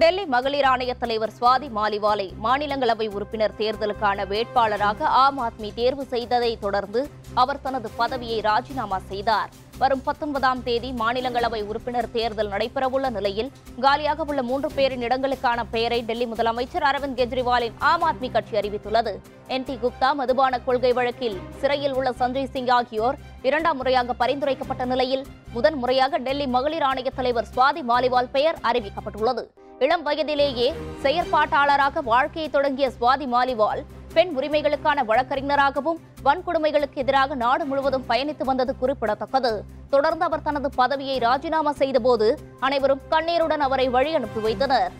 டெல்லி மகளிர் ஆணைய தலைவர் சுவாதி மாலிவாலை மாநிலங்களவை உறுப்பினர் தேர்தலுக்கான வேட்பாளராக ஆம் ஆத்மி தேர்வு செய்ததை தொடர்ந்து அவர் தனது பதவியை ராஜினாமா செய்தார். வரும் பத்தொன்பதாம் தேதி மாநிலங்களவை உறுப்பினர் தேர்தல் நடைபெறவுள்ள நிலையில் காலியாக உள்ள மூன்று பேரின் இடங்களுக்கான பெயரை டெல்லி முதலமைச்சர் அரவிந்த் கெஜ்ரிவாலின் ஆம் ஆத்மி கட்சி அறிவித்துள்ளது. என் டி குப்தா மதுபான கொள்கை வழக்கில் சிறையில் உள்ள சஞ்சய் சிங் ஆகியோர் இரண்டாம் முறையாக பரிந்துரைக்கப்பட்ட நிலையில் முதன் முறையாக டெல்லி மகளிர் ஆணைய தலைவர் சுவாதி மாலிவால் பெயர் அறிவிக்கப்பட்டுள்ளது. இளம் வயதிலேயே செயற்பாட்டாளராக வாழ்க்கையை தொடங்கிய சுவாதி மாலிவால் பெண் உரிமைகளுக்கான வழக்கறிஞராகவும் வன்கொடுமைகளுக்கு எதிராக நாடு முழுவதும் பயணித்து வந்தது குறிப்பிடத்தக்கது. தொடர்ந்து அவர் தனது பதவியை ராஜினாமா செய்தபோது அனைவரும் கண்ணீருடன் அவரை வழி அனுப்பி வைத்தனர்.